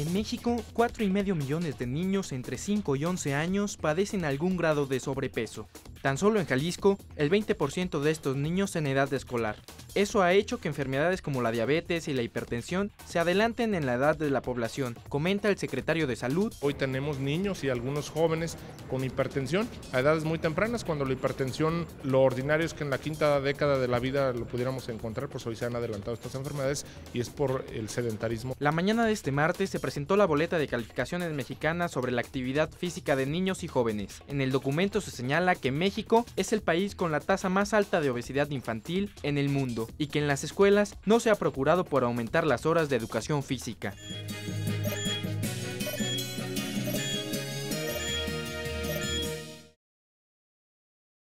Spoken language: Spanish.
En México, 4,5 millones de niños entre 5 y 11 años padecen algún grado de sobrepeso. Tan solo en Jalisco, el 20% de estos niños en edad escolar. Eso ha hecho que enfermedades como la diabetes y la hipertensión se adelanten en la edad de la población, comenta el secretario de Salud. Hoy tenemos niños y algunos jóvenes con hipertensión a edades muy tempranas, cuando la hipertensión lo ordinario es que en la quinta década de la vida lo pudiéramos encontrar, pues hoy se han adelantado estas enfermedades y es por el sedentarismo. La mañana de este martes se presentó la boleta de calificaciones mexicanas sobre la actividad física de niños y jóvenes. En el documento se señala que México es el país con la tasa más alta de obesidad infantil en el mundo y que en las escuelas no se ha procurado por aumentar las horas de educación física.